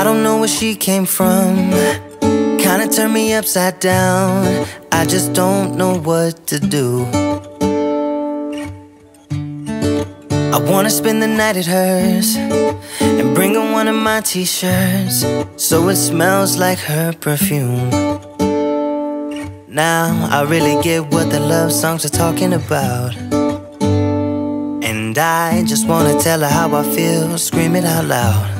I don't know where she came from. Kinda turned me upside down. I just don't know what to do. I wanna spend the night at hers and bring her one of my t shirts so it smells like her perfume. Now I really get what the love songs are talking about. And I just wanna tell her how I feel, scream it out loud.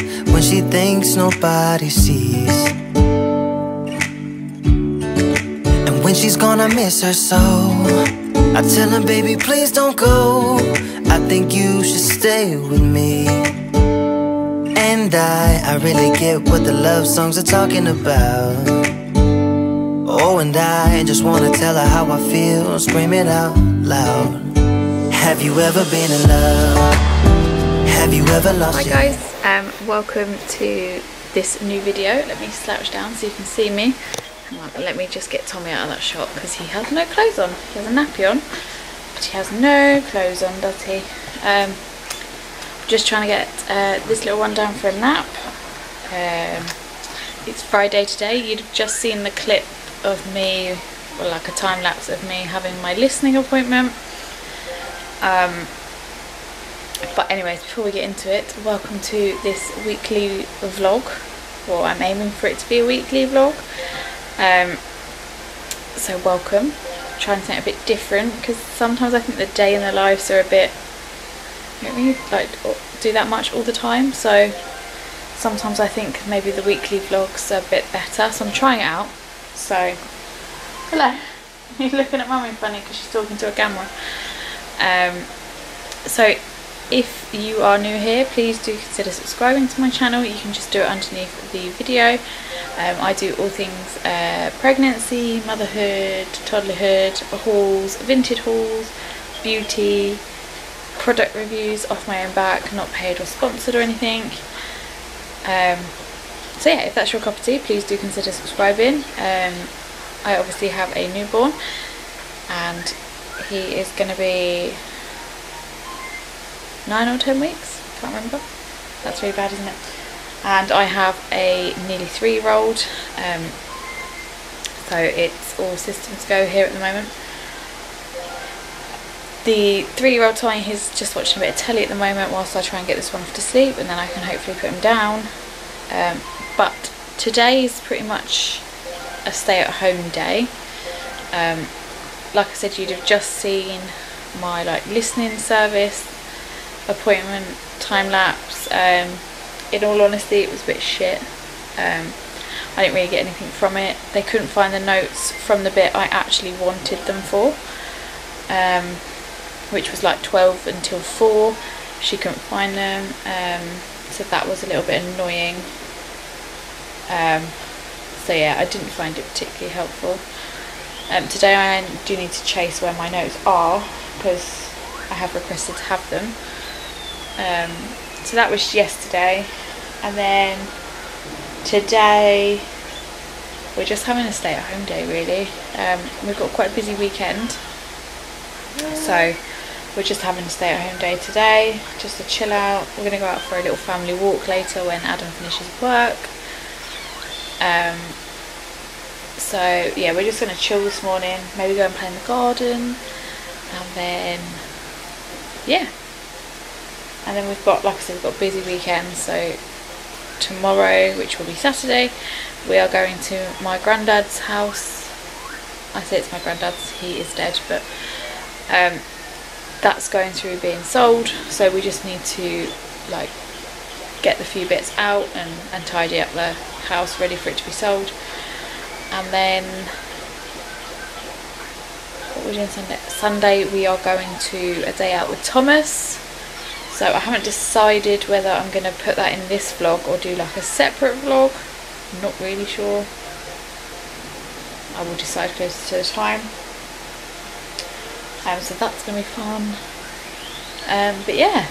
she thinks nobody sees. And when she's gone, I miss her so. I tell her, baby, please don't go. I think you should stay with me. And I, I really get what the love songs are talking about. Oh, and I just wanna tell her how I feel, scream it out loud. Have you ever been in love? Have you ever lost Hi your guys, um, welcome to this new video. Let me slouch down so you can see me. On, let me just get Tommy out of that shot because he has no clothes on. He has a nappy on, but he has no clothes on, does he? Um, just trying to get uh, this little one down for a nap. Um, it's Friday today. You'd have just seen the clip of me, or like a time lapse of me having my listening appointment. Um, but anyways, before we get into it, welcome to this weekly vlog. Well, I'm aiming for it to be a weekly vlog. Um, so welcome. trying something a bit different because sometimes I think the day in the lives are a bit, what I like do that much all the time. So sometimes I think maybe the weekly vlogs are a bit better. So I'm trying it out. So, hello. You're looking at mummy funny because she's talking to a camera. Um, so if you are new here please do consider subscribing to my channel. You can just do it underneath the video. Um, I do all things uh, pregnancy, motherhood, toddlerhood, hauls, Vinted hauls, beauty, product reviews off my own back, not paid or sponsored or anything. Um, so yeah if that's your cup of tea please do consider subscribing. Um, I obviously have a newborn and he is going to be nine or ten weeks, can't remember. That's really bad, isn't it? And I have a nearly three year old, um, so it's all systems go here at the moment. The three year old is just watching a bit of telly at the moment whilst I try and get this one off to sleep and then I can hopefully put him down. Um, but today is pretty much a stay at home day. Um, like I said, you'd have just seen my like listening service appointment time lapse. Um, in all honesty, it was a bit shit. Um, I didn't really get anything from it. They couldn't find the notes from the bit I actually wanted them for, um, which was like 12 until 4. She couldn't find them, um, so that was a little bit annoying. Um, so yeah, I didn't find it particularly helpful. Um, today I do need to chase where my notes are because I have requested to have them. Um, so that was yesterday, and then today we're just having a stay at home day really. Um, we've got quite a busy weekend, so we're just having a stay at home day today, just to chill out. We're going to go out for a little family walk later when Adam finishes work. Um, so yeah, we're just going to chill this morning, maybe go and play in the garden, and then yeah, and then we've got like I said we've got busy weekend so tomorrow which will be Saturday we are going to my granddad's house. I say it's my granddad's he is dead but um, that's going through being sold. So we just need to like get the few bits out and, and tidy up the house ready for it to be sold. And then what we're doing Sunday? Sunday we are going to a day out with Thomas So I haven't decided whether I'm going to put that in this vlog or do like a separate vlog. I'm not really sure. I will decide closer to the time. Um, so that's going to be fun. Um, but yeah,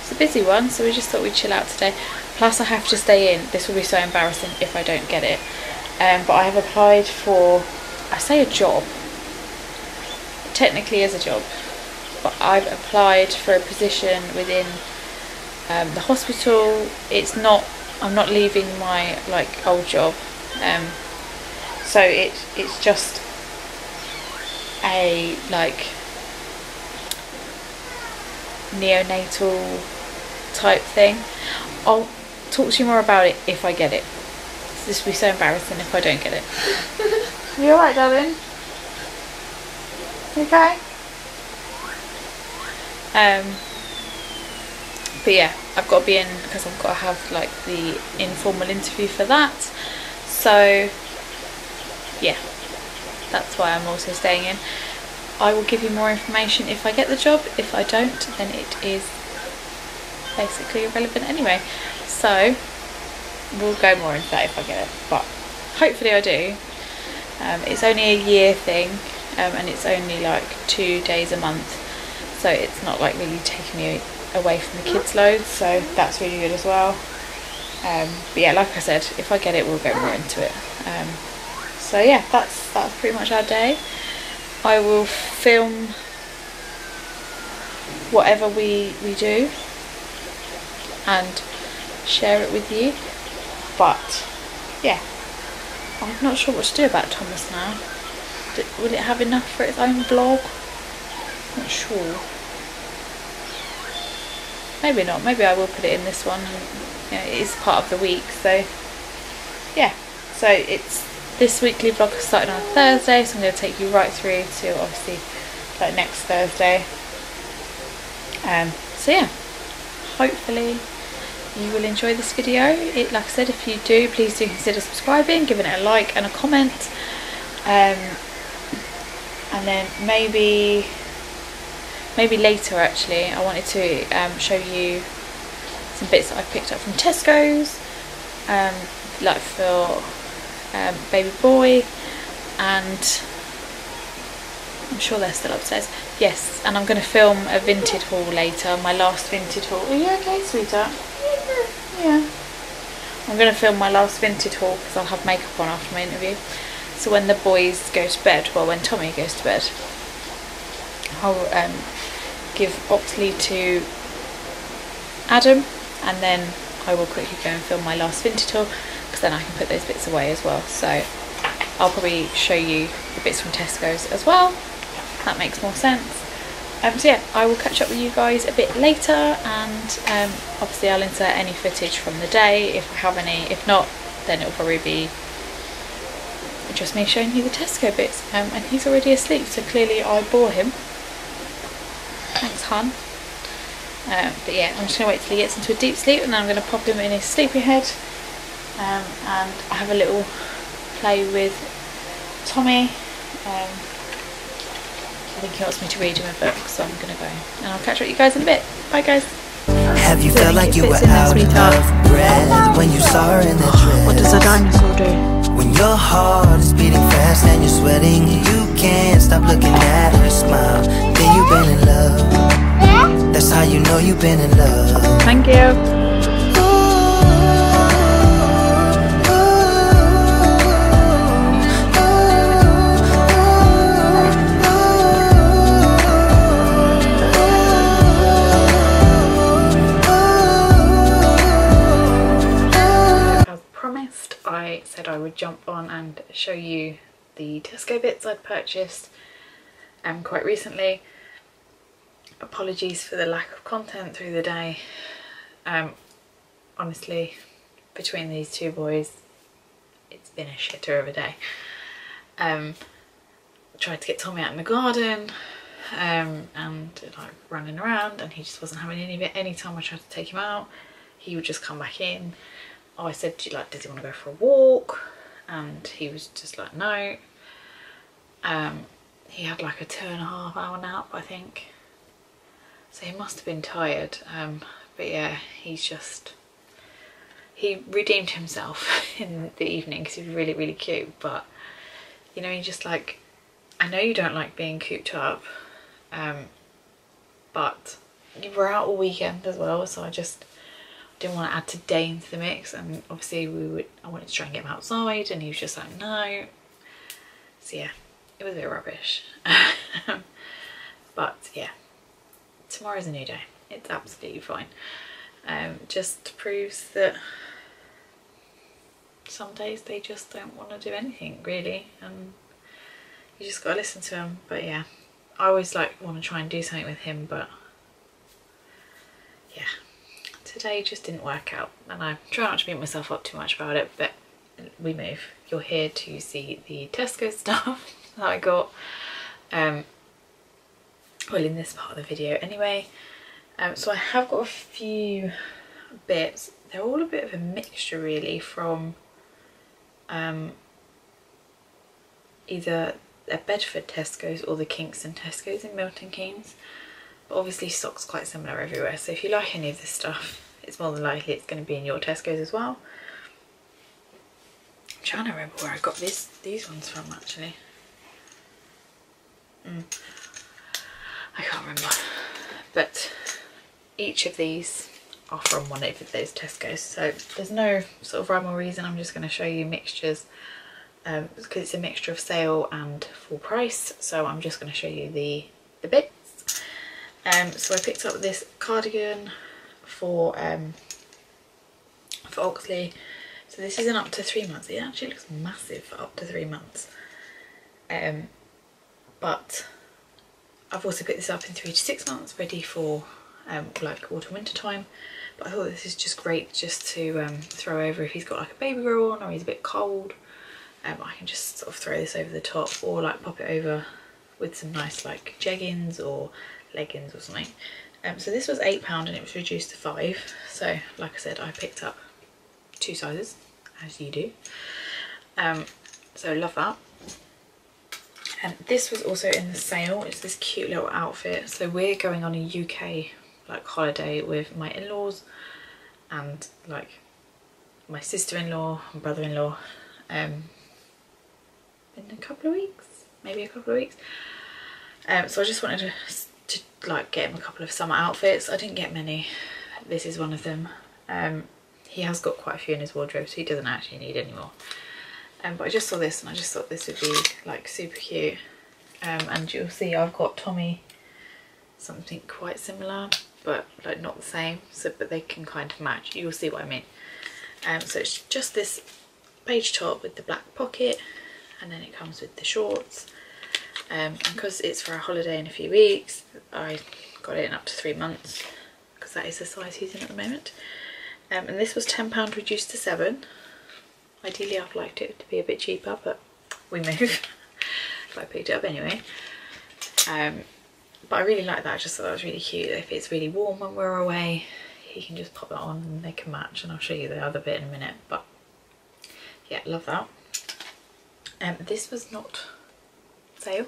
it's a busy one, so we just thought we'd chill out today. Plus I have to stay in. This will be so embarrassing if I don't get it. Um, but I have applied for, I say a job. technically is a job. I've applied for a position within um, the hospital. It's not, I'm not leaving my like old job. Um, so it it's just a like neonatal type thing. I'll talk to you more about it if I get it. This will be so embarrassing if I don't get it. you alright, darling? You okay? Um, but yeah, I've got to be in because I've got to have like the informal interview for that. So yeah, that's why I'm also staying in. I will give you more information if I get the job. If I don't, then it is basically irrelevant anyway. So we'll go more into that if I get it, but hopefully I do. Um, it's only a year thing, um, and it's only like two days a month, so it's not like really taking me away from the kids loads. So that's really good as well. Um, but yeah, like I said, if I get it, we'll go more into it. Um, so yeah that's that's pretty much our day I will film whatever we we do and share it with you but yeah I'm not sure what to do about Thomas now will it have enough for its own vlog not sure maybe not maybe I will put it in this one you know, it is part of the week so yeah so it's this weekly vlog started on Thursday, so I'm going to take you right through to obviously like next Thursday. Um, so yeah, hopefully you will enjoy this video. It, like I said, if you do, please do consider subscribing, giving it a like and a comment. Um, and then maybe, maybe later actually, I wanted to um, show you some bits that I picked up from Tesco's, um, like for um, baby boy and I'm sure they're still upstairs. Yes, and I'm going to film a Vinted haul later, my last Vinted haul. Are you okay, sweetheart? Yeah. I'm going to film my last vintage haul because I'll have makeup on after my interview. So when the boys go to bed, well when Tommy goes to bed, I'll um, give Oxley to Adam and then I will quickly go and film my last Vinted haul because then I can put those bits away as well. So I'll probably show you the bits from Tesco's as well. That makes more sense. Um, so yeah, I will catch up with you guys a bit later and um, obviously I'll insert any footage from the day if I have any. If not, then it'll probably be just me showing you the Tesco bits. Um, and he's already asleep, so clearly I bore him. Um, but yeah, I'm just going to wait till he gets into a deep sleep and then I'm going to pop him in his sleepy head um, and I have a little play with Tommy. Um, I think he wants me to read him a book, so I'm going to go. And I'll catch up with you guys in a bit. Bye, guys. Have you felt like you were out of breath when you saw her in the dress? What does a dinosaur do? When your heart is beating fast and you're sweating you can't stop looking at her smile, then you've been in love. That's how you know you've been in love. Thank you. Said I would jump on and show you the Tesco bits I'd purchased um, quite recently. Apologies for the lack of content through the day. Um, honestly, between these two boys, it's been a shitter of a day. Um, tried to get Tommy out in the garden um, and like running around and he just wasn't having any of it. Anytime I tried to take him out, he would just come back in I said, like, does he want to go for a walk? And he was just like, no. Um, he had like a two and a half hour nap, I think. so he must have been tired um, but yeah he's just he redeemed himself in the evening because he was really really cute but you know he just like I know you don't like being cooped up um, but you were out all weekend as well so I just didn't want to add today into the mix and obviously we would I wanted to try and get him outside and he was just like no. So yeah it was a bit rubbish. But yeah tomorrow's a new day. It's absolutely fine. Um, just proves that some days they just don't want to do anything really and you just gotta listen to them but yeah I always like want to try and do something with him but yeah today just didn't work out and I try not to beat myself up too much about it but we move. You're here to see the Tesco stuff that I got um well in this part of the video anyway. Um so I have got a few bits. They're all a bit of a mixture really from um either a Bedford Tesco's or the Kingston Tesco's in Milton Keynes. But obviously stock's quite similar everywhere so if you like any of this stuff it's more than likely it's going to be in your Tesco's as well. I'm trying to remember where I got this these ones from actually. Mm. I can't remember. But each of these are from one of those Tesco's so there's no sort of rhyme or reason. I'm just going to show you mixtures um, because it's a mixture of sale and full price. So I'm just going to show you the the bits. Um, so I picked up this cardigan for um, for Oxley. So this isn't up to three months. It actually looks massive for up to three months. Um, but I've also put this up in three to six months ready for um, like autumn winter time. But I thought this is just great just to um, throw over if he's got like a baby girl on or he's a bit cold. Um, I can just sort of throw this over the top or like pop it over with some nice like jeggings or leggings or something. Um, so this was £8 and it was reduced to 5 so like I said I picked up two sizes as you do. Um, so love that. And this was also in the sale, it's this cute little outfit. So we're going on a UK like holiday with my in-laws and like my sister-in-law and brother-in-law um, in a couple of weeks, maybe a couple of weeks. Um, so I just wanted to, to like get him a couple of summer outfits. I didn't get many. This is one of them. Um, he has got quite a few in his wardrobe, so he doesn't actually need any more. Um, but I just saw this and I just thought this would be like super cute. Um, and you'll see I've got Tommy something quite similar, but like not the same. So, but they can kind of match. You'll see what I mean. Um, so it's just this beige top with the black pocket and then it comes with the shorts um, because it's for a holiday in a few weeks I got it in up to three months because that is the size he's in at the moment. Um, and this was £10 reduced to 7 ideally I've liked it to be a bit cheaper but we move. I picked it up anyway. Um, but I really like that. I just thought that was really cute. If it's really warm when we're away he can just pop that on and they can match and I'll show you the other bit in a minute but yeah love that. Um, this was not sale,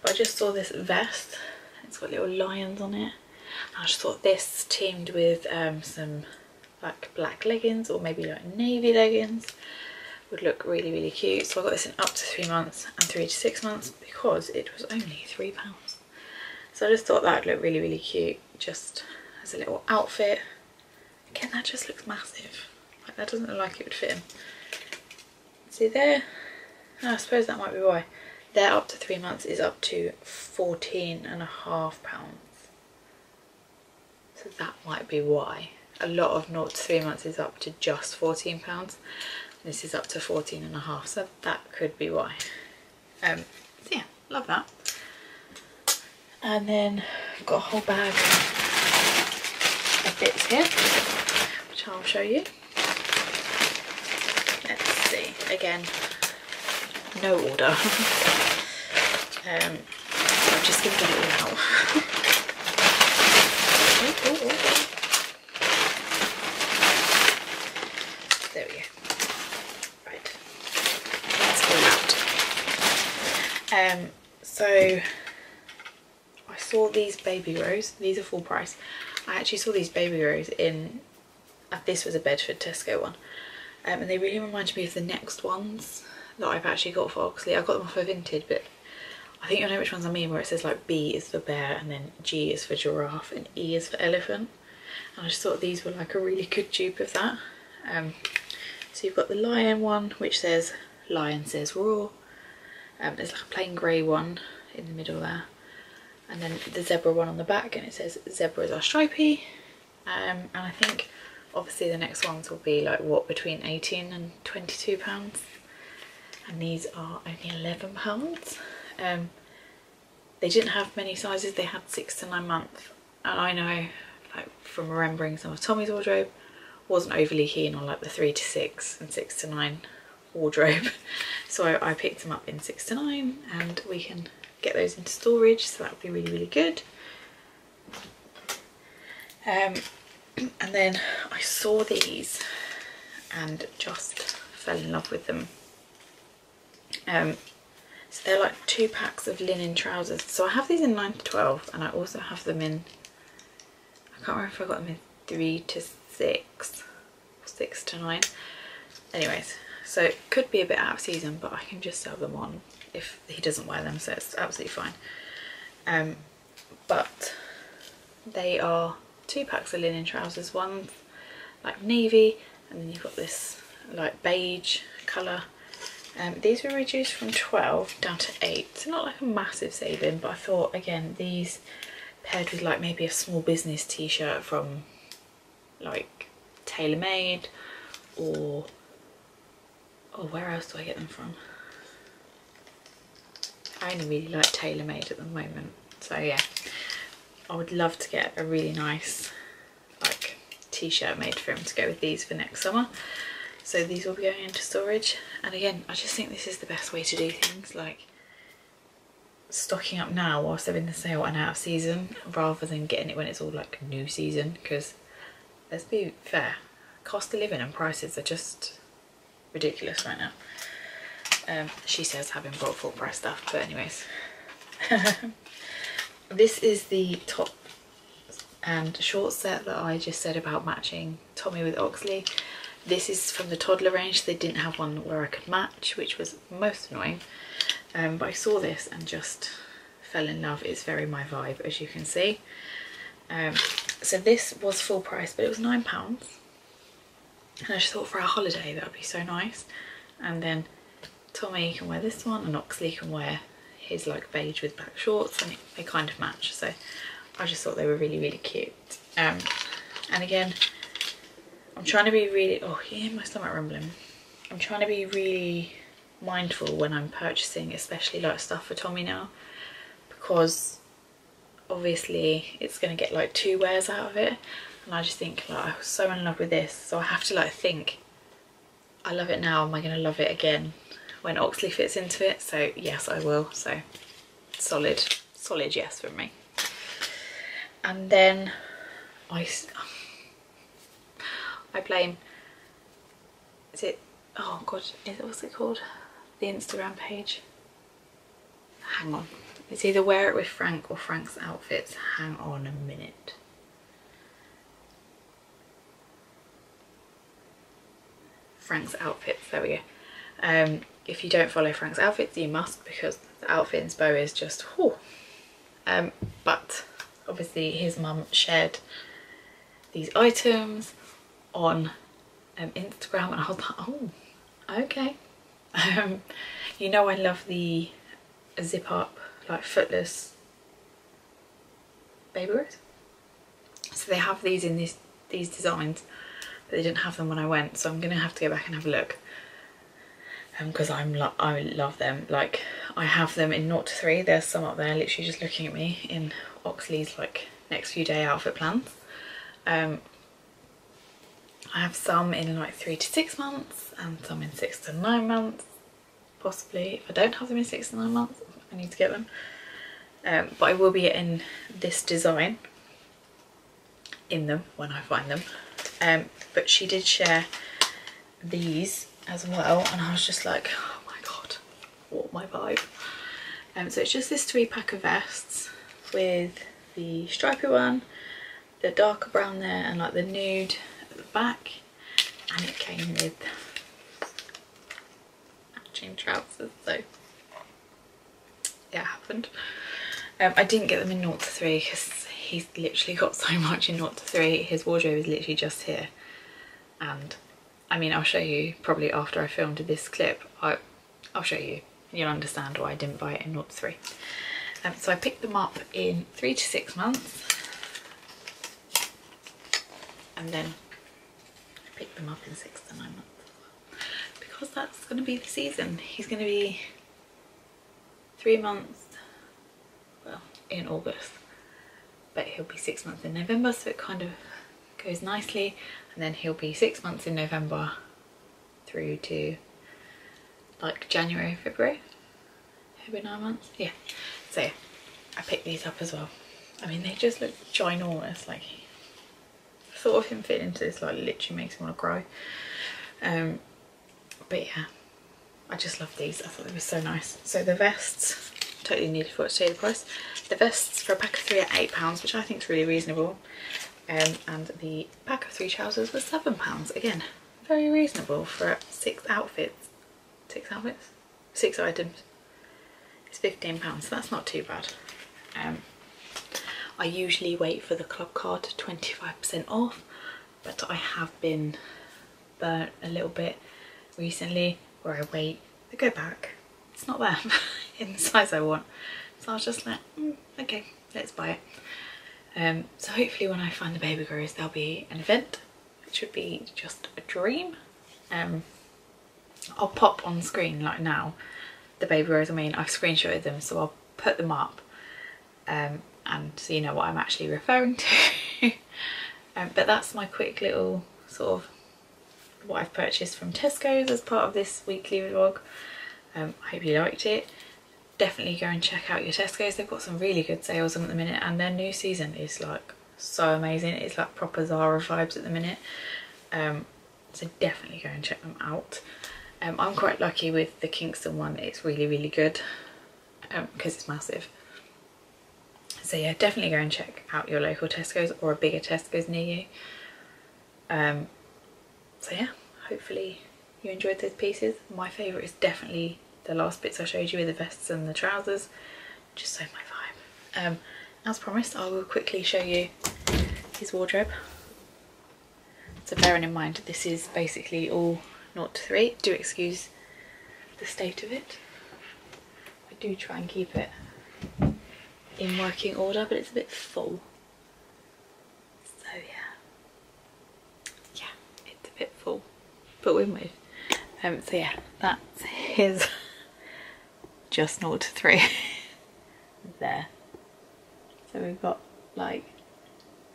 but I just saw this vest. It's got little lions on it. I just thought this teamed with um, some like black leggings or maybe like navy leggings would look really really cute. So I got this in up to three months and three to six months because it was only three pounds. So I just thought that would look really really cute just as a little outfit. Again that just looks massive. Like that doesn't look like it would fit him see there? I suppose that might be why. Their up to three months is up to 14 and a half pounds. So that might be why. A lot of naught to three months is up to just 14 pounds. This is up to 14 and a half, so that could be why. Um, so yeah, love that. And then I've got a whole bag of bits here, which I'll show you. Let's see, again, no order. um, I'm just going to get it all out. There we go. Right. That's all out. Um, so I saw these baby grows. These are full price. I actually saw these baby grows in, uh, this was a Bedford Tesco one. Um, and they really reminded me of the next ones that I've actually got for Oxley. I got them off of Vinted, but I think you know which ones I mean, where it says like B is for bear, and then G is for giraffe, and E is for elephant. And I just thought these were like a really good dupe of that. Um, so you've got the lion one, which says lion says roar. Um, there's like a plain grey one in the middle there. And then the zebra one on the back, and it says zebras are stripy. Um, and I think obviously the next ones will be like what between 18 and 22 pounds and these are only 11 pounds. Um, they didn't have many sizes. They had six to nine months. And I know like from remembering some of Tommy's wardrobe wasn't overly keen on like the three to six and six to nine wardrobe. So I picked them up in six to nine and we can get those into storage. So that would be really really good. Um, and then I saw these and just fell in love with them um, so they're like two packs of linen trousers. So I have these in 9 to 12 and I also have them in I can't remember if I got them in 3 to 6 6 to 9 anyways so it could be a bit out of season but I can just sell them on if he doesn't wear them so it's absolutely fine. Um, but they are two packs of linen trousers one like navy and then you've got this like beige colour um, these were reduced from 12 down to 8 so not like a massive saving but I thought again these paired with like maybe a small business t-shirt from like TaylorMade or oh where else do I get them from? I only really like TaylorMade at the moment. So yeah. I would love to get a really nice like t-shirt made for him to go with these for next summer so these will be going into storage. And again I just think this is the best way to do things like stocking up now whilst they're in the sale and out of season rather than getting it when it's all like new season. Because let's be fair cost of living and prices are just ridiculous right now. Um, she says having bought full price stuff but anyways. This is the top and short set that I just said about matching Tommy with Oxley. This is from the toddler range. They didn't have one where I could match, which was most annoying. Um, but I saw this and just fell in love. It's very my vibe, as you can see. Um, so this was full price, but it was £9. And I just thought for a holiday that would be so nice. And then Tommy can wear this one and Oxley can wear his like beige with black shorts and they kind of match so I just thought they were really really cute um, and again I'm trying to be really oh yeah my stomach rumbling I'm trying to be really mindful when I'm purchasing especially like stuff for Tommy now because obviously it's going to get like two wears out of it and I just think like I was so in love with this so I have to like think I love it now am I going to love it again when Oxley fits into it. So yes, I will. So solid, solid yes from me. And then I, I blame, is it, oh God, is it, what's it called? The Instagram page. Hang on. It's either Wear It With Frank or Frank's Outfits. Hang on a minute. Frank's Outfits, there we go. Um, if you don't follow Frank's outfits you must because the outfit inspo is just whew. Um, but obviously his mum shared these items on um, Instagram and I was like oh okay. Um, you know I love the zip up like footless baby wears so they have these in these these designs but they didn't have them when I went so I'm gonna have to go back and have a look. Because um, I'm lo I love them. Like I have them in 0 to 3 there's some up there literally just looking at me in Oxley's like next few day outfit plans. Um, I have some in like 3 to 6 months and some in 6 to 9 months possibly. If I don't have them in 6 to 9 months I need to get them. Um, but I will be in this design in them when I find them. Um, but she did share these as well and I was just like oh my god what my vibe. Um, so it's just this three pack of vests with the stripy one, the darker brown there and like the nude at the back. And it came with matching trousers so yeah happened. Um, I didn't get them in 0 to 3 because he's literally got so much in 0 to 3 his wardrobe is literally just here. And I mean I'll show you probably after I filmed this clip. I, I'll show you. You'll understand why I didn't buy it in 0 to 3. Um, so I picked them up in 3 to 6 months. And then I picked them up in 6 to 9 months because that's going to be the season. He's going to be 3 months, well in August but he'll be 6 months in November so it kind of goes nicely and then he'll be 6 months in November through to like January, February. Maybe nine months. Yeah. So I picked these up as well. I mean, they just look ginormous. Like, thought of him fitting into this like literally makes me want to cry. Um, but yeah, I just love these. I thought they were so nice. So the vests, totally needed for it to the price. The vests for a pack of three are eight pounds, which I think is really reasonable. Um, and the pack of three trousers was seven pounds. Again, very reasonable for six outfits six outfits, six items. It's £15, so that's not too bad. Um, I usually wait for the club card 25% off, but I have been burnt a little bit recently where I wait, I go back, it's not there in the size I want. So I was just like, mm, okay, let's buy it. Um, so hopefully when I find the baby grows there'll be an event, which would be just a dream. Um, I'll pop on screen like now the baby grows, I mean I've screenshotted them so I'll put them up um, and so you know what I'm actually referring to. Um, but that's my quick little sort of what I've purchased from Tesco's as part of this weekly vlog. Um, I hope you liked it. Definitely go and check out your Tesco's. They've got some really good sales at the minute and their new season is like so amazing. It's like proper Zara vibes at the minute. Um, so definitely go and check them out. Um, I'm quite lucky with the Kingston one, it's really, really good because um, it's massive. So yeah, definitely go and check out your local Tesco's or a bigger Tesco's near you. Um, so yeah, hopefully you enjoyed those pieces. My favourite is definitely the last bits I showed you with the vests and the trousers. Just so my vibe. Um, as promised, I will quickly show you his wardrobe. So bearing in mind, this is basically all 0 to 3. Do excuse the state of it. I do try and keep it in working order, but it's a bit full. So yeah, yeah, it's a bit full, but we're with. Um, so yeah, that's his just 0 to 3 there. So we've got like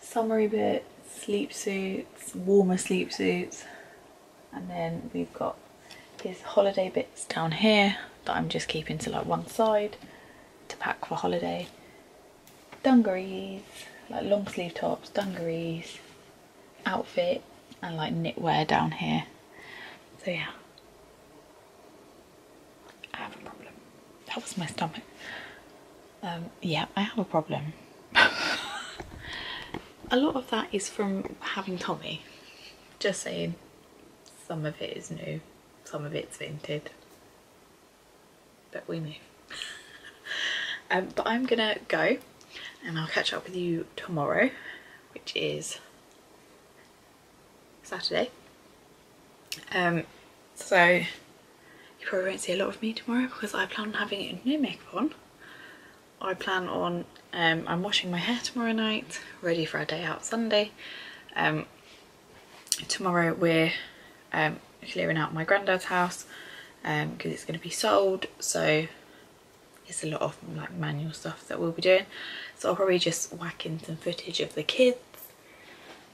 summery bits, sleep suits, warmer sleep suits, and then we've got his holiday bits down here that I'm just keeping to like one side to pack for holiday dungarees like long sleeve tops dungarees outfit and like knitwear down here. So yeah. I have a problem. That was my stomach. Um, yeah I have a problem. A lot of that is from having Tommy. Just saying. Some of it is new, some of it's vintage, but we move. um, but I'm gonna go and I'll catch up with you tomorrow, which is Saturday. Um, so you probably won't see a lot of me tomorrow because I plan on having no makeup on. I plan on, um, I'm washing my hair tomorrow night, ready for a day out Sunday. Um, tomorrow we're um, clearing out my granddad's house because um, it's going to be sold so it's a lot of like manual stuff that we'll be doing so I'll probably just whack in some footage of the kids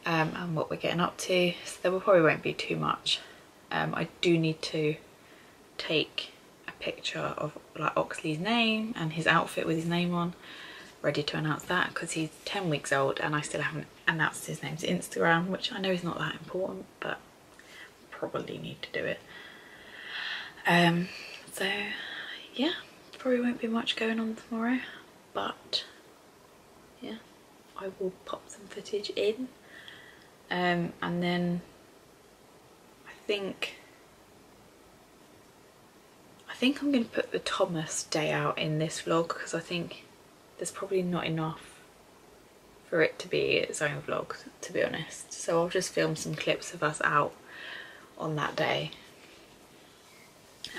um, and what we're getting up to so there will probably won't be too much um, I do need to take a picture of like Oxley's name and his outfit with his name on ready to announce that because he's 10 weeks old and I still haven't announced his name to Instagram which I know is not that important but probably need to do it. Um, so yeah, probably won't be much going on tomorrow, but I will pop some footage in. Um, and then I think I think I'm going to put the Thomas day out in this vlog because I think there's probably not enough for it to be its own vlog to be honest. So I'll just film some clips of us out on that day.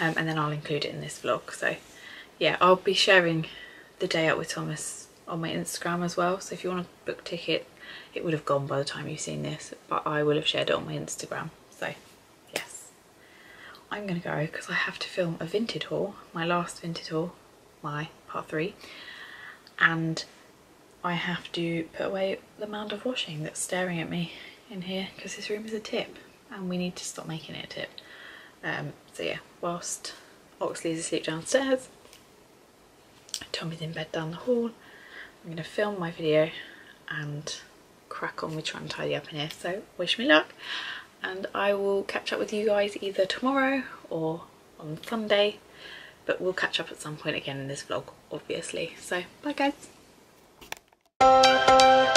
Um, and then I'll include it in this vlog. So yeah I'll be sharing the day out with Thomas on my Instagram as well. So if you want to book ticket it would have gone by the time you've seen this but I will have shared it on my Instagram. So yes. I'm gonna go because I have to film a Vinted haul my last Vinted haul my part three. And I have to put away the amount of washing that's staring at me in here because this room is a tip and we need to stop making it a tip. Um, so yeah, whilst Oxley's asleep downstairs, Tommy's in bed down the hall, I'm going to film my video and crack on with trying to tidy up in here. So wish me luck and I will catch up with you guys either tomorrow or on Sunday but we'll catch up at some point again in this vlog obviously so bye guys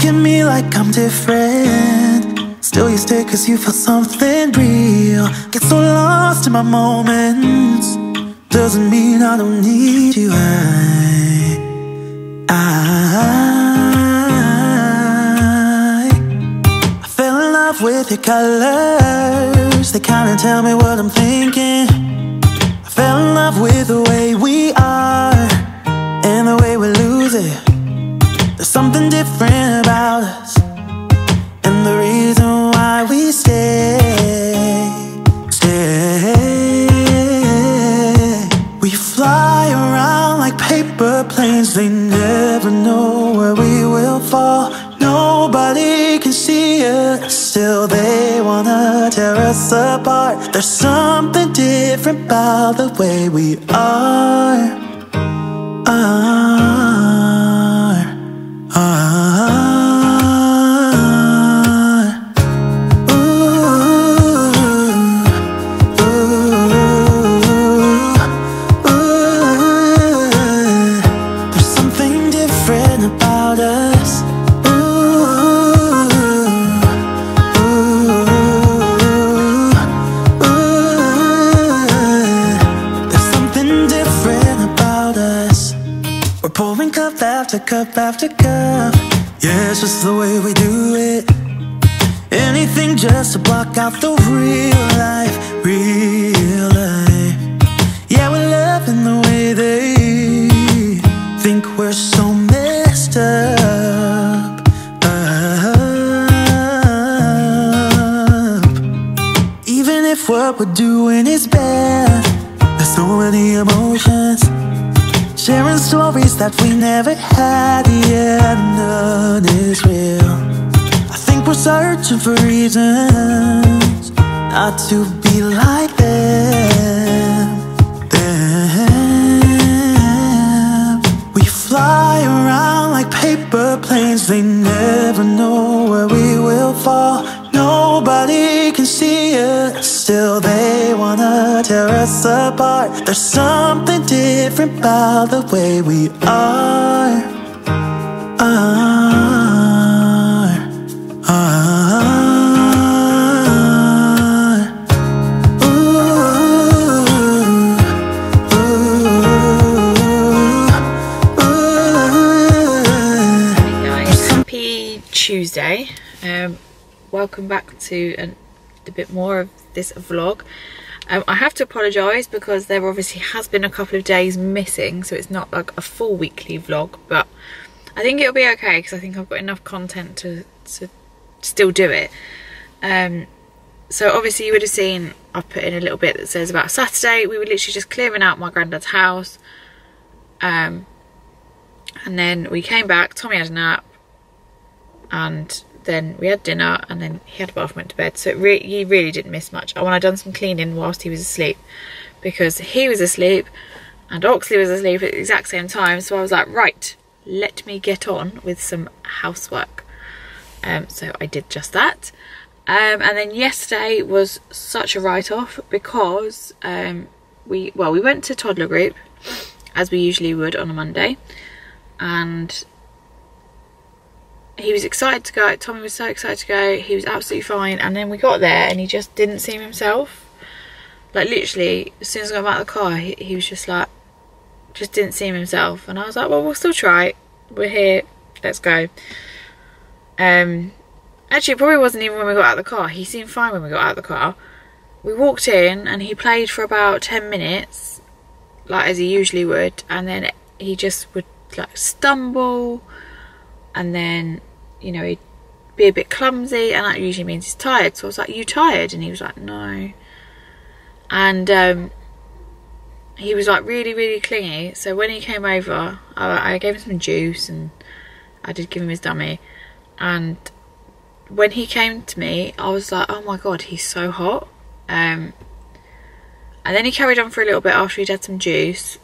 look at me like I'm different. Still, you stay cause you feel something real. Get so lost in my moments. Doesn't mean I don't need you. I, I, I fell in love with your colors. They kinda tell me what I'm thinking. I fell in love with the way we are and the way we lose it. Something different about us, and the reason why we stay, stay. We fly around like paper planes, they never know where we will fall. Nobody can see us, still they wanna tear us apart. There's something different about the way we are. Are. Cup after cup after. Yeah, it's just the way we do it. Anything just to block out the real life, real life. Yeah, we're loving the way they think we're so messed up. up. Even if what we're doing is bad, there's so many emotions. Sharing stories that we never had, yeah, none is real. I think we're searching for reasons not to be like them. Them. We fly around like paper planes, they never know where we will fall. Nobody can see us, Still they wanna tear us apart. There's something different the way we are, are, are. Ooh, ooh, ooh, Happy Tuesday. Um, welcome back to an a bit more of this vlog. Um, I have to apologise because there obviously has been a couple of days missing, so it's not like a full weekly vlog, but I think it'll be okay because I think I've got enough content to, to still do it. Um, so obviously you would have seen I've put in a little bit that says about Saturday. We were literally just clearing out my granddad's house. Um, and then we came back, Tommy had a nap, and then we had dinner, and then he had a bath and went to bed. So re he really didn't miss much. And I done some cleaning whilst he was asleep because he was asleep and Oxley was asleep at the exact same time. So I was like, right, let me get on with some housework. Um, so I did just that. Um, and then yesterday was such a write-off because um, we, well, we went to toddler group as we usually would on a Monday. And he was excited to go. Tommy was so excited to go. He was absolutely fine. And then we got there and he just didn't seem himself. Like literally, as soon as I got out of the car, he, he was just like, just didn't seem himself. And I was like, well, we'll still try. We're here. Let's go. Um, actually, it probably wasn't even when we got out of the car. He seemed fine when we got out of the car. We walked in and he played for about 10 minutes, like as he usually would. And then he just would like stumble and then you know he'd be a bit clumsy and that usually means he's tired. So I was like you tired? And he was like no. And um, he was like really really clingy. So when he came over I, I gave him some juice and I did give him his dummy. And when he came to me I was like oh my god he's so hot. Um, and then he carried on for a little bit after he'd had some juice.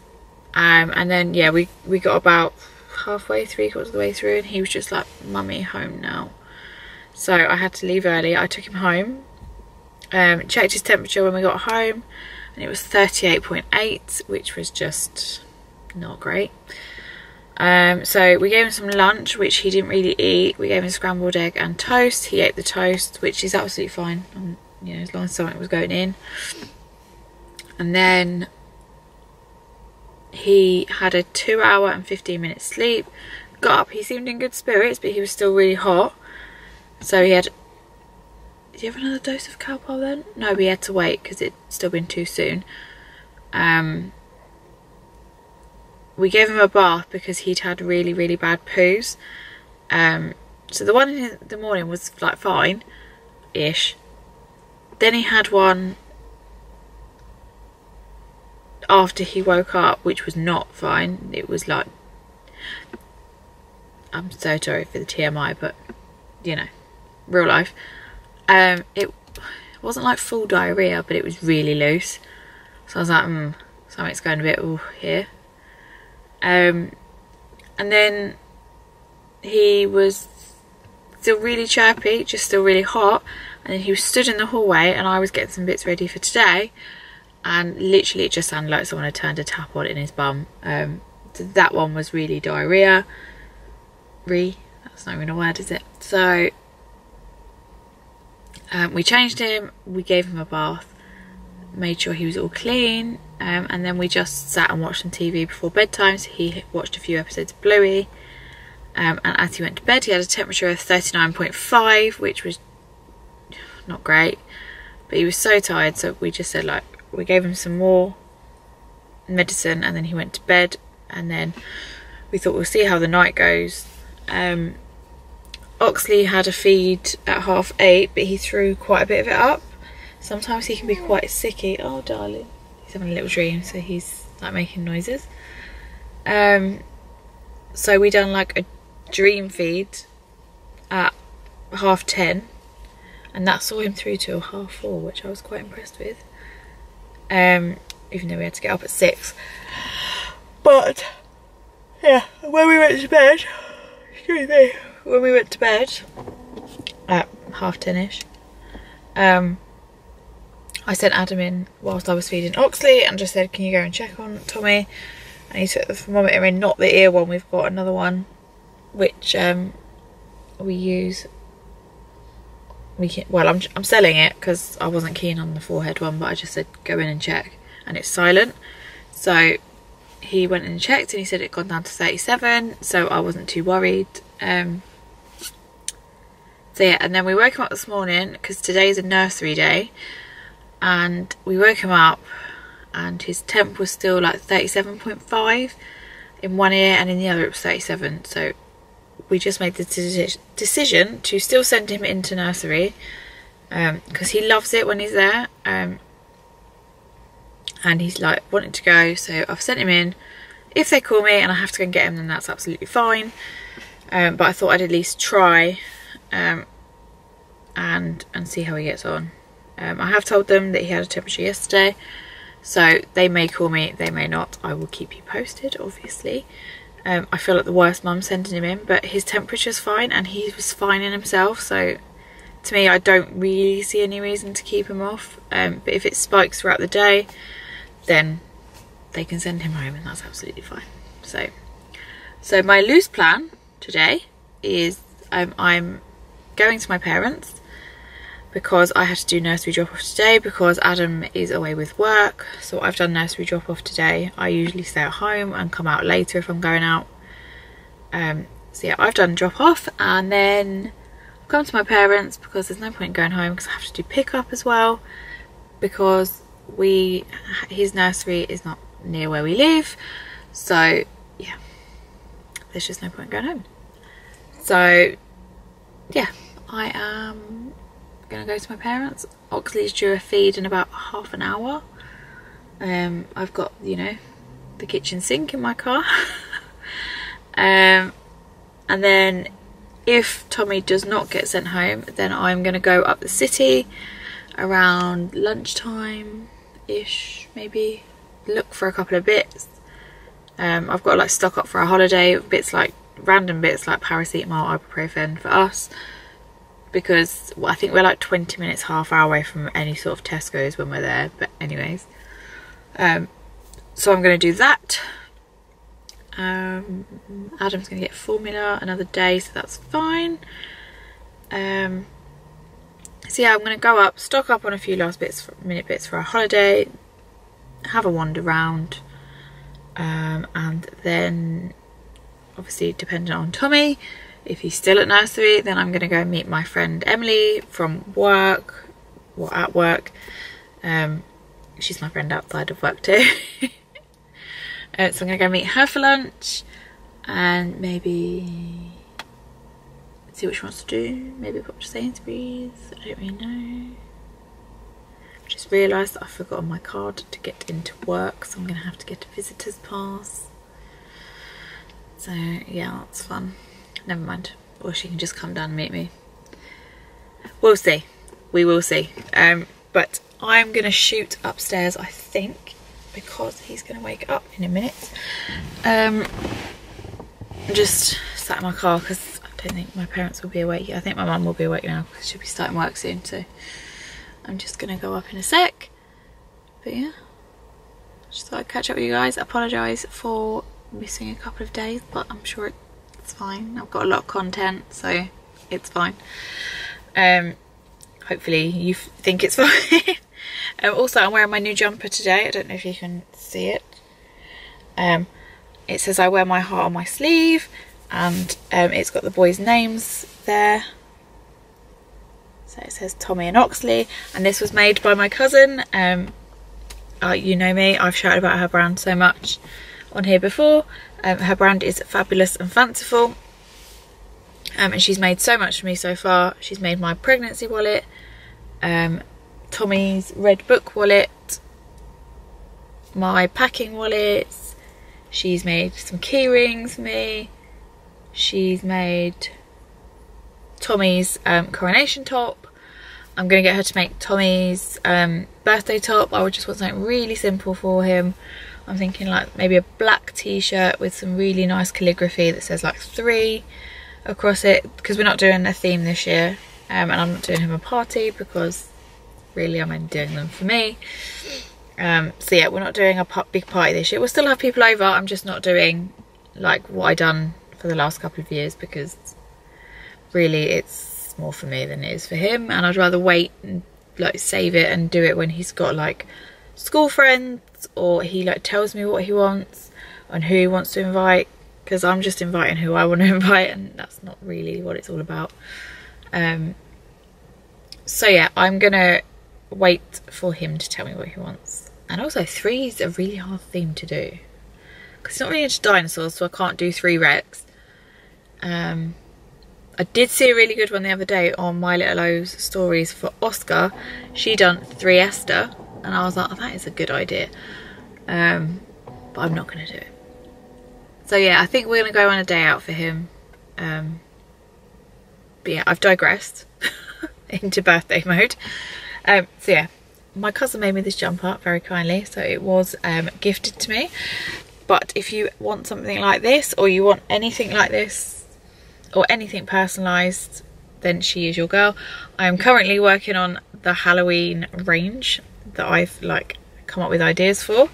Um, and then yeah we we got about halfway three quarters of the way through and he was just like mummy home now. So I had to leave early. I took him home um, checked his temperature when we got home and it was 38.8 which was just not great. Um, so we gave him some lunch which he didn't really eat. We gave him scrambled egg and toast. He ate the toast which is absolutely fine. Um, you know as long as something was going in. And then he had a two hour and 15 minute sleep got up he seemed in good spirits but he was still really hot so he had did you have another dose of Calpol then? No, we had to wait because it'd still been too soon. Um, we gave him a bath because he'd had really, really bad poos. Um, so the one in the morning was like fine-ish. Then he had one after he woke up, which was not fine. It was like, I'm so sorry for the TMI, but you know, real life. Um, it wasn't like full diarrhea, but it was really loose. So I was like, hmm, something's going a bit ooh, here. Um, and then he was still really chirpy, just still really hot. And then he was stood in the hallway, and I was getting some bits ready for today and literally it just sounded like someone had turned a tap on in his bum. Um, that one was really diarrhea. Re, that's not even a word, is it? So um, we changed him, we gave him a bath, made sure he was all clean, um, and then we just sat and watched some TV before bedtime. So he watched a few episodes of Bluey. Um, and as he went to bed, he had a temperature of 39.5, which was not great. But he was so tired, so we just said, like, we gave him some more medicine and then he went to bed and then we thought we'll see how the night goes. Um, Oxley had a feed at half eight but he threw quite a bit of it up. Sometimes he can be quite sicky. Oh darling. He's having a little dream so he's like making noises. Um, so we done like a dream feed at half ten and that saw him through till half four which I was quite impressed with um, even though we had to get up at six. But yeah, when we went to bed, excuse me, when we went to bed at half ten-ish, um, I sent Adam in whilst I was feeding Oxley and just said, can you go and check on Tommy? And he took the thermometer in, not the ear one, we've got another one, which um, we use we can, well I'm, I'm selling it because I wasn't keen on the forehead one but I just said go in and check and it's silent so he went and checked and he said it gone down to 37 so I wasn't too worried um, So yeah, and then we woke him up this morning because today's a nursery day, and we woke him up, and his temp was still like thirty-seven point five in one ear, and in the other it was thirty-seven. So we just made the deci- decision to still send him into nursery because he loves it when he's there, um, and he's like wanting to go. So I've sent him in. If they call me and I have to go and get him, then that's absolutely fine. Um, but I thought I'd at least try um, and and see how he gets on. Um, I have told them that he had a temperature yesterday, so they may call me, they may not. I will keep you posted, obviously. Um, I feel like the worst mum sending him in, but his temperature's fine and he was fine in himself. So to me, I don't really see any reason to keep him off. Um, but if it spikes throughout the day, then they can send him home and that's absolutely fine. So, so my loose plan today is um, I'm going to my parents because I had to do nursery drop off today because Adam is away with work. So I've done nursery drop off today. I usually stay at home and come out later if I'm going out. Um, so yeah, I've done drop off and then I've come to my parents because there's no point in going home because I have to do pick up as well because we his nursery is not near where we live. So yeah, there's just no point going home. So yeah, I am gonna go to my parents. Oxley's due a feed in about half an hour. Um, I've got you know the kitchen sink in my car. um, and then if Tommy does not get sent home, then I'm gonna go up the city around lunchtime ish, maybe look for a couple of bits. Um, I've got to like stock up for a holiday, bits like random bits like paracetamol, ibuprofen for us because I think we're like 20 minutes, half hour away from any sort of Tesco's when we're there. But anyways, um, so I'm going to do that. Um, Adam's going to get formula another day, so that's fine. Um, so yeah, I'm going to go up, stock up on a few last bits, minute bits for a holiday, have a wander around, um, and then obviously dependent on Tommy, if he's still at nursery, then I'm going to go meet my friend Emily from work, or at work. Um, she's my friend outside of work too. uh, so I'm going to go meet her for lunch and maybe see what she wants to do. Maybe pop to Sainsbury's. I don't really know. Just realised that I forgot my card to get into work, so I'm going to have to get a visitor's pass. So yeah, that's fun. Never mind. Or she can just come down and meet me. We'll see. We will see. Um, but I'm going to shoot upstairs, I think, because he's going to wake up in a minute. Um, I'm just sat in my car because I don't think my parents will be awake. I think my mum will be awake now because she'll be starting work soon. So I'm just going to go up in a sec. But yeah, just thought I'd catch up with you guys. Apologise for missing a couple of days, but I'm sure it's fine. I've got a lot of content, so it's fine. Um, hopefully you think it's fine. um, also, I'm wearing my new jumper today. I don't know if you can see it. Um, it says I wear my heart on my sleeve, and um, it's got the boys' names there. So it says Tommy and Oxley, and this was made by my cousin. Um, uh, you know me, I've shouted about her brand so much on here before. Um, her brand is Fabulous and Fanciful. Um, and she's made so much for me so far. She's made my pregnancy wallet, um, Tommy's red book wallet, my packing wallets. She's made some key rings for me. She's made Tommy's um, coronation top. I'm going to get her to make Tommy's um, birthday top. I would just want something really simple for him. I'm thinking like maybe a black t-shirt with some really nice calligraphy that says like three across it because we're not doing a theme this year um, and I'm not doing him a party because really I'm only doing them for me. Um, so yeah, we're not doing a big party this year. We'll still have people over. I'm just not doing like what I done for the last couple of years because really it's more for me than it is for him and I'd rather wait and like save it and do it when he's got like school friends or he like tells me what he wants and who he wants to invite because I'm just inviting who I want to invite and that's not really what it's all about Um, so yeah, I'm gonna wait for him to tell me what he wants. And also, three is a really hard theme to do because he's not really into dinosaurs, so I can't do three Rex. Um, I did see a really good one the other day on My Little O's stories for Oscar. She done three Esther, and I was like, oh, that is a good idea. Um, but I'm not going to do it. So yeah, I think we're going to go on a day out for him. Um, but yeah, I've digressed into birthday mode. Um, so yeah, my cousin made me this jumper very kindly. So it was um, gifted to me. But if you want something like this or you want anything like this or anything personalised, then she is your girl. I am currently working on the Halloween range that I've like come up with ideas for.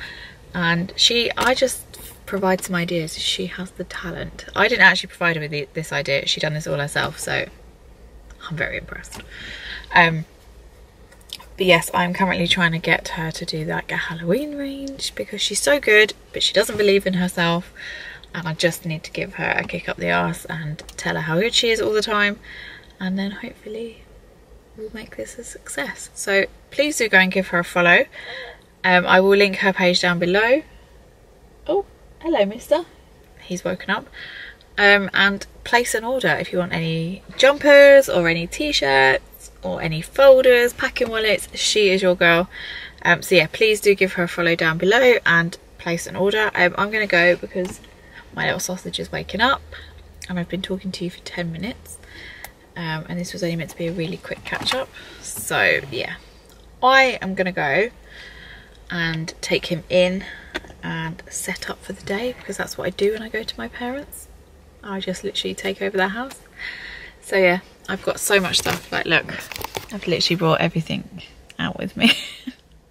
And she, I just provide some ideas. She has the talent. I didn't actually provide her with the, this idea. She done this all herself. So I'm very impressed. Um, but yes, I'm currently trying to get her to do like a Halloween range because she's so good, but she doesn't believe in herself. And I just need to give her a kick up the arse and tell her how good she is all the time. And then hopefully we'll make this a success. So please do go and give her a follow. Um, I will link her page down below. Oh, hello, mister. He's woken up. Um, and place an order if you want any jumpers or any t-shirts or any folders, packing wallets, she is your girl. Um, so yeah, please do give her a follow down below and place an order. Um, I'm going to go because my little sausage is waking up and I've been talking to you for 10 minutes. Um, and this was only meant to be a really quick catch up. So yeah, I am to go and take him in and set up for the day because that's what I do when I go to my parents. I just literally take over their house. So yeah, I've got so much stuff. Like, look, I've literally brought everything out with me.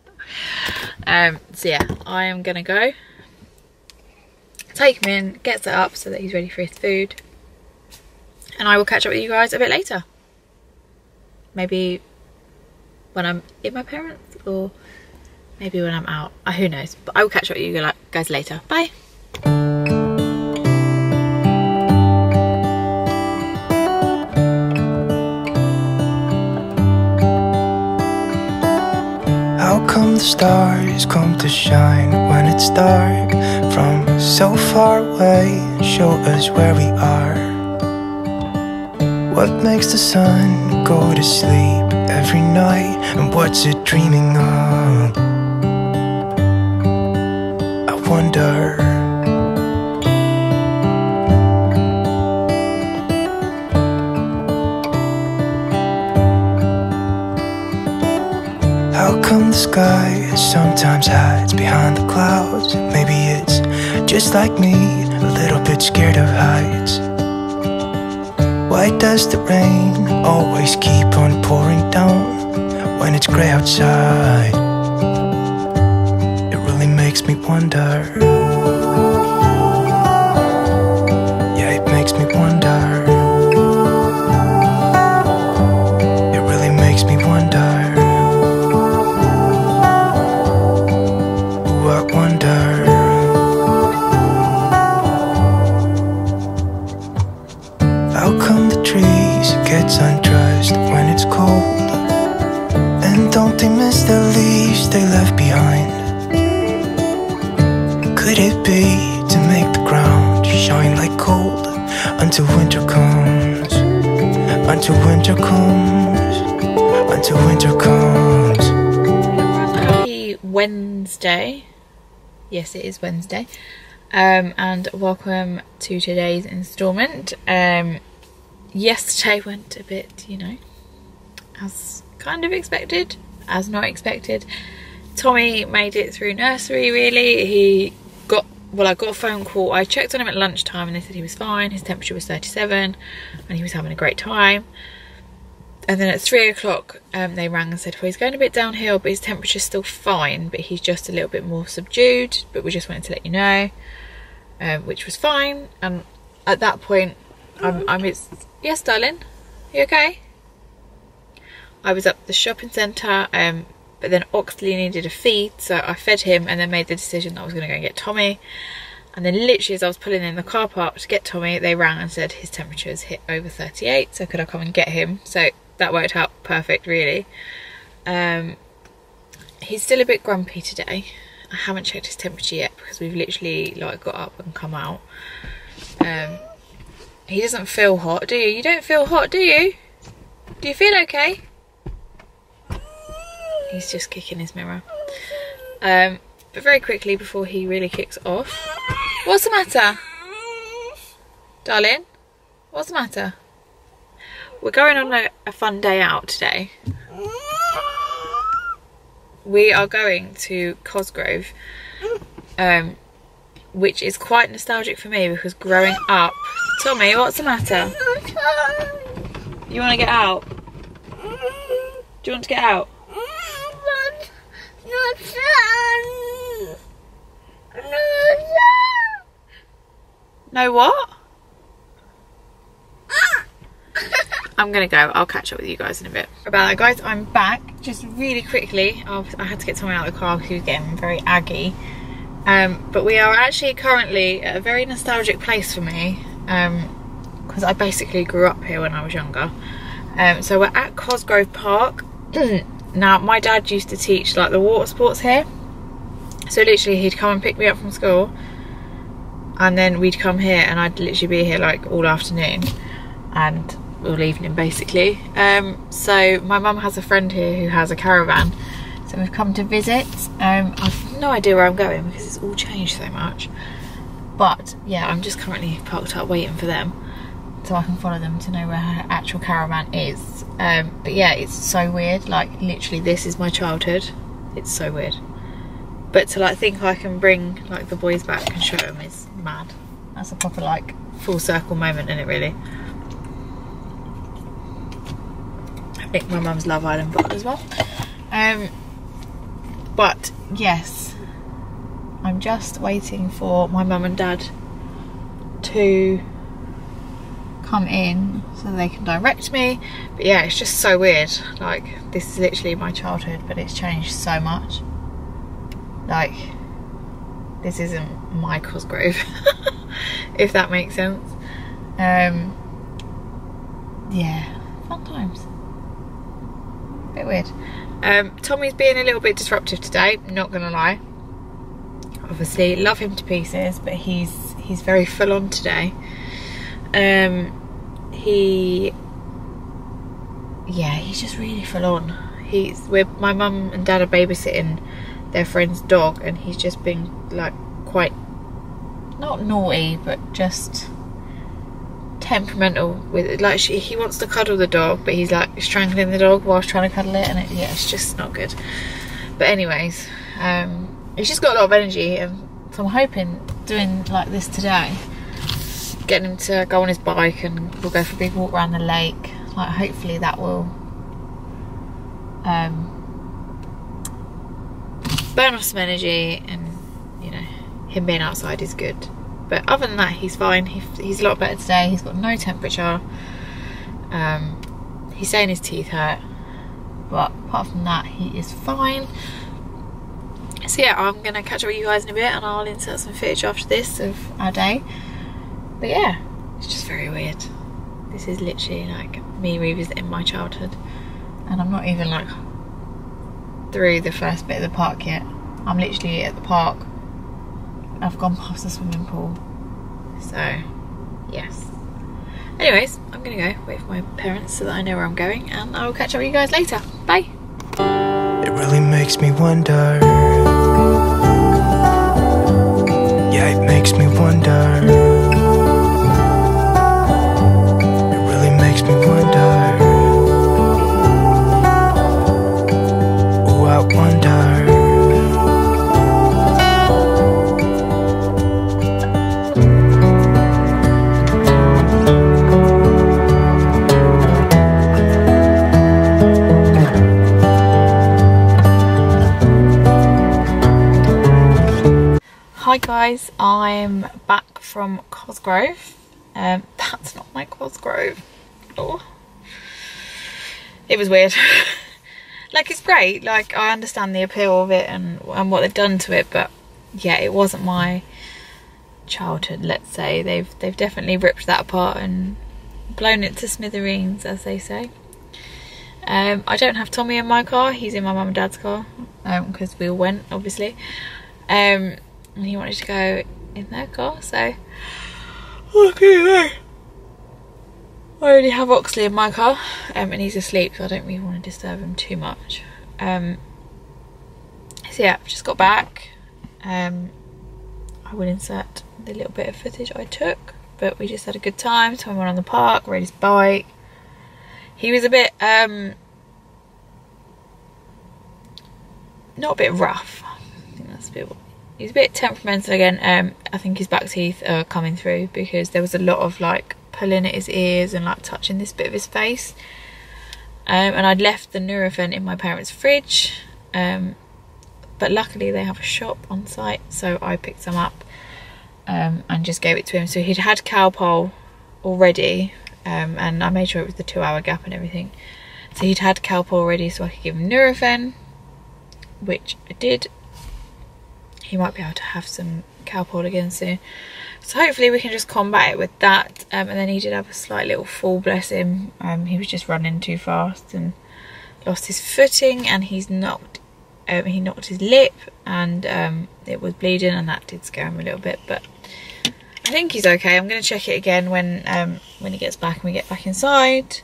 um, so yeah, I am gonna go take him in, get set up so that he's ready for his food, and I will catch up with you guys a bit later. Maybe when I'm in my parents, or maybe when I'm out. Uh, who knows? But I will catch up with you guys later. Bye. How come the stars come to shine when it's dark from so far away show us where we are? What makes the sun go to sleep every night and what's it dreaming of? I wonder. How come the sky sometimes hides behind the clouds? Maybe it's just like me, a little bit scared of heights. Why does the rain always keep on pouring down when it's gray outside? It really makes me wonder. Winter comes, until winter comes. Happy Wednesday. Yes, it is Wednesday. Um, and welcome to today's instalment. Um, yesterday went a bit, you know, as kind of expected, as not expected. Tommy made it through nursery, really. He got, well, I got a phone call. I checked on him at lunchtime and they said he was fine. His temperature was 37 and he was having a great time. And then at three o'clock, um, they rang and said, well, he's going a bit downhill, but his temperature's still fine, but he's just a little bit more subdued. But we just wanted to let you know, um, which was fine. And at that point, I'm, I'm it's, yes, darling, you okay? I was at the shopping centre, um, but then Oxley needed a feed, so I fed him and then made the decision that I was going to go and get Tommy. And then literally as I was pulling in the car park to get Tommy, they rang and said his temperature has hit over 38. So could I come and get him? So that worked out perfect, really. Um, he's still a bit grumpy today. I haven't checked his temperature yet because we've literally like got up and come out. Um, he doesn't feel hot, do you? You don't feel hot, do you? Do you feel okay? He's just kicking his mirror. Um, but very quickly before he really kicks off. What's the matter? Darling? What's the matter? We're going on a, a fun day out today. We are going to Cosgrove, um, which is quite nostalgic for me because growing up... Tommy, what's the matter? You want to get out? Do you want to get out? No what? I'm gonna go. I'll catch up with you guys in a bit. About that, guys, I'm back. Just really quickly, I had to get someone out of the car because he was getting very aggy. Um, but we are actually currently at a very nostalgic place for me because I basically grew up here when I was younger. Um, so we're at Cosgrove Park. now, my dad used to teach like the water sports here. So literally, he'd come and pick me up from school and then we'd come here and I'd literally be here like all afternoon and all evening basically. Um, so my mum has a friend here who has a caravan. So we've come to visit. Um, I've no idea where I'm going because it's all changed so much. But yeah I'm just currently parked up waiting for them. So I can follow them to know where her actual caravan is. Um, but yeah it's so weird. Like literally this is my childhood. It's so weird. But to like think I can bring like the boys back and show them is mad. That's a proper like full circle moment in it really. My mum's Love Island book as well. Um, but yes, I'm just waiting for my mum and dad to come in so they can direct me. But yeah, it's just so weird. Like this is literally my childhood, but it's changed so much. Like this isn't my Cosgrove, if that makes sense. Um, yeah, fun times. Bit weird. Um, Tommy's being a little bit disruptive today, not gonna lie. Obviously, love him to pieces, but he's he's very full on today. Um, he, yeah, he's just really full on. He's with my mum and dad are babysitting their friend's dog and he's just been like quite not naughty but just temperamental with it like she, he wants to cuddle the dog but he's like strangling the dog whilst trying to cuddle it and it, yeah it's just not good. But anyways um he's just got a lot of energy and so I'm hoping doing like this today getting him to go on his bike and we'll go for a big walk around the lake. Like hopefully that will um burn off some energy and you know him being outside is good but other than that he's fine. He, he's a lot better today. He's got no temperature. Um, he's saying his teeth hurt. But apart from that he is fine. So yeah I'm gonna catch up with you guys in a bit and I'll insert some footage after this of our day. But yeah it's just very weird. This is literally like me revisiting my childhood. And I'm not even like through the first bit of the park yet. I'm literally at the park. I've gone past the swimming pool. So, yes. Anyways, I'm gonna go wait for my parents so that I know where I'm going and I'll catch up with you guys later. Bye. It really makes me wonder. Yeah, it makes me wonder. Hi guys, I'm back from Cosgrove. Um, that's not my Cosgrove. Oh. It was weird. like it's great, like I understand the appeal of it and, and what they've done to it, but yeah, it wasn't my childhood. Let's say they've they've definitely ripped that apart and blown it to smithereens, as they say. Um, I don't have Tommy in my car. He's in my mum and dad's car because um, we all went, obviously. Um, and he wanted to go in their car, so okay. I already have Oxley in my car, um, and he's asleep, so I don't really want to disturb him too much. Um, so yeah, I've just got back. Um, I will insert the little bit of footage I took, but we just had a good time. So we went on the park, rode his bike. He was a bit, um, not a bit rough. I think that's a bit. He's a bit temperamental again. Um, I think his back teeth are coming through because there was a lot of like pulling at his ears and like touching this bit of his face. Um, and I'd left the Nurofen in my parents' fridge. Um, but luckily they have a shop on site, so I picked some up um, and just gave it to him. So he'd had Calpol already, um, and I made sure it was the two-hour gap and everything. So he'd had Calpol already, so I could give him Nurofen, which I did. He might be able to have some Calpol again soon. So hopefully we can just combat it with that. Um, and then he did have a slight little fall, bless him. Um, he was just running too fast and lost his footing and he's knocked, um, he knocked his lip and um, it was bleeding and that did scare him a little bit. But I think he's okay. I'm going to check it again when, um, when he gets back and we get back inside.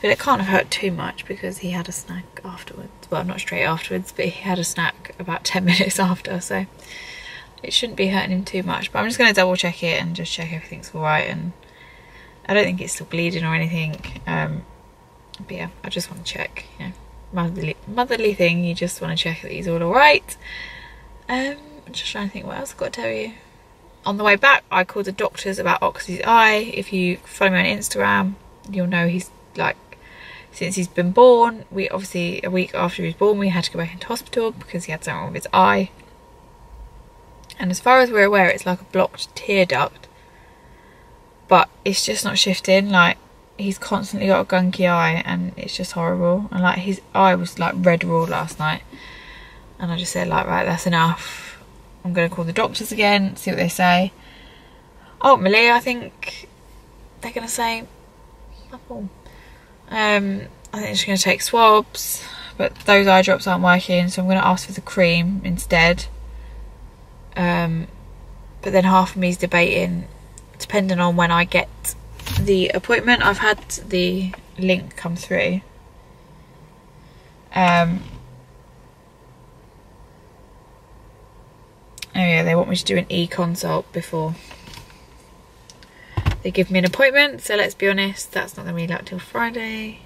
But it can't have hurt too much because he had a snack afterwards. Well, not straight afterwards, but he had a snack about 10 minutes after. So it shouldn't be hurting him too much. But I'm just going to double check it and just check everything's alright. And I don't think it's still bleeding or anything. Um, but yeah, I just want to check, you know, motherly, motherly thing. You just want to check that he's all alright. Um, I'm just trying to think what else I've got to tell you. On the way back, I called the doctors about Oxy's eye. If you follow me on Instagram, you'll know he's like since he's been born. We obviously a week after he was born, we had to go back into hospital because he had something with his eye. And as far as we're aware, it's like a blocked tear duct. But it's just not shifting. Like, he's constantly got a gunky eye and it's just horrible. And like, his eye was like red raw last night. And I just said, like, right, that's enough. I'm going to call the doctors again, see what they say. Oh, Ultimately, I think they're going to say, Um, I think they're just going to take swabs, but those eye drops aren't working, so I'm going to ask for the cream instead. Um, but then half of me is debating, depending on when I get the appointment. I've had the link come through. Um, oh yeah, they want me to do an e-consult before they give me an appointment. So let's be honest, that's not going to be like till Friday.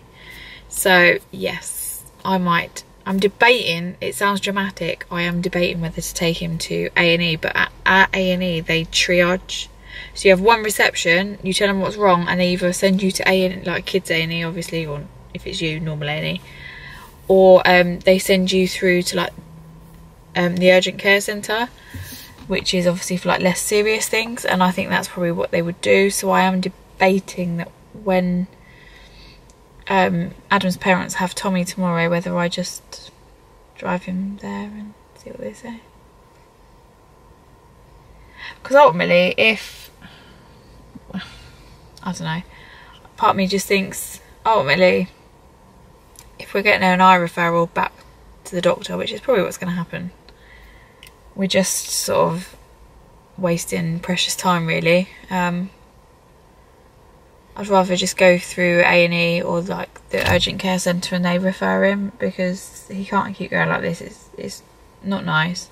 So yes, I might I'm debating, it sounds dramatic, I am debating whether to take him to A&E, but at, at A&E they triage. So you have one reception, you tell them what's wrong, and they either send you to A&E, like kids A&E obviously, or if it's you, normal A&E, or um, they send you through to like um, the urgent care centre, which is obviously for like less serious things, and I think that's probably what they would do. So I am debating that when um, Adam's parents have Tommy tomorrow, whether I just drive him there and see what they say. Because ultimately, if I don't know, part me just thinks ultimately, if we're getting an eye referral back to the doctor, which is probably what's going to happen, we're just sort of wasting precious time, really. Um, I'd rather just go through A&E or like the urgent care centre and they refer him because he can't keep going like this. It's, it's not nice.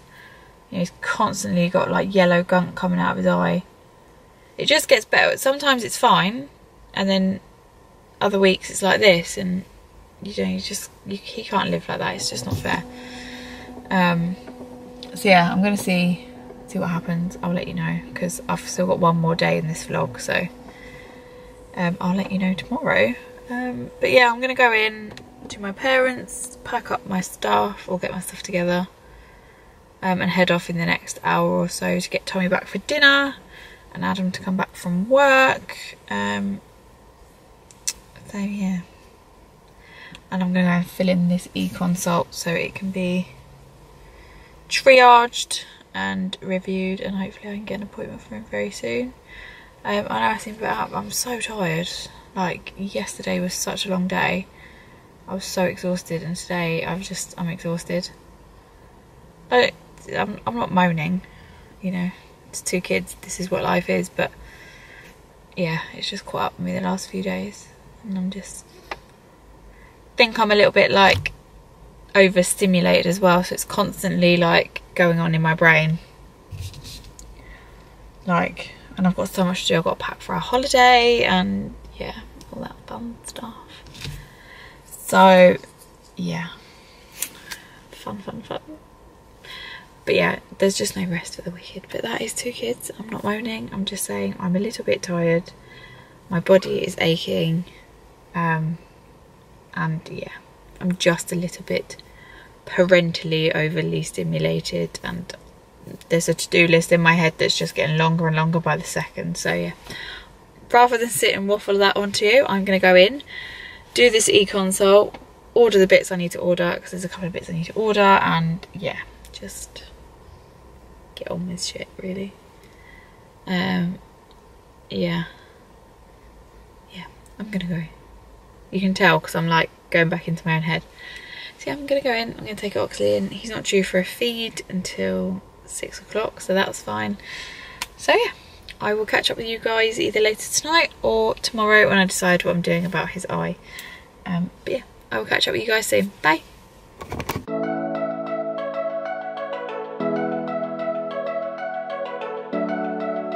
You know, he's constantly got like yellow gunk coming out of his eye. It just gets better. Sometimes it's fine and then other weeks it's like this and you know, you just, you, he can't live like that. It's just not fair. Um, so yeah, I'm going to see, see what happens. I'll let you know because I've still got one more day in this vlog. So um, I'll let you know tomorrow. Um, but yeah, I'm going to go in to my parents, pack up my stuff or get my stuff together um, and head off in the next hour or so to get Tommy back for dinner and Adam to come back from work. Um, so yeah. And I'm going to fill in this e-consult so it can be triaged and reviewed and hopefully I can get an appointment for him very soon. Um, I know I seem a bit out, I'm so tired. Like yesterday was such a long day. I was so exhausted and today I've just, I'm exhausted. I I'm, I'm not moaning, you know, it's two kids, this is what life is, but yeah, it's just caught up with me the last few days and I'm just think I'm a little bit like overstimulated as well so it's constantly like going on in my brain. Like and I've got so much to do I've got to pack for a holiday and yeah all that fun stuff. So yeah. Fun fun fun. But yeah there's just no rest for the wicked but that is two kids. I'm not moaning. I'm just saying I'm a little bit tired. My body is aching um and yeah I'm just a little bit parentally overly stimulated and there's a to-do list in my head that's just getting longer and longer by the second. So yeah. Rather than sit and waffle that onto you I'm to go in do this e-consult order the bits I need to order because there's a couple of bits I need to order and yeah just get on with shit really. Um yeah. Yeah I'm gonna go. You can tell because I'm like going back into my own head. So yeah, I'm going to go in, I'm going to take Oxley in. He's not due for a feed until six o'clock, so that's fine. So yeah, I will catch up with you guys either later tonight or tomorrow when I decide what I'm doing about his eye. Um, but yeah, I will catch up with you guys soon. Bye.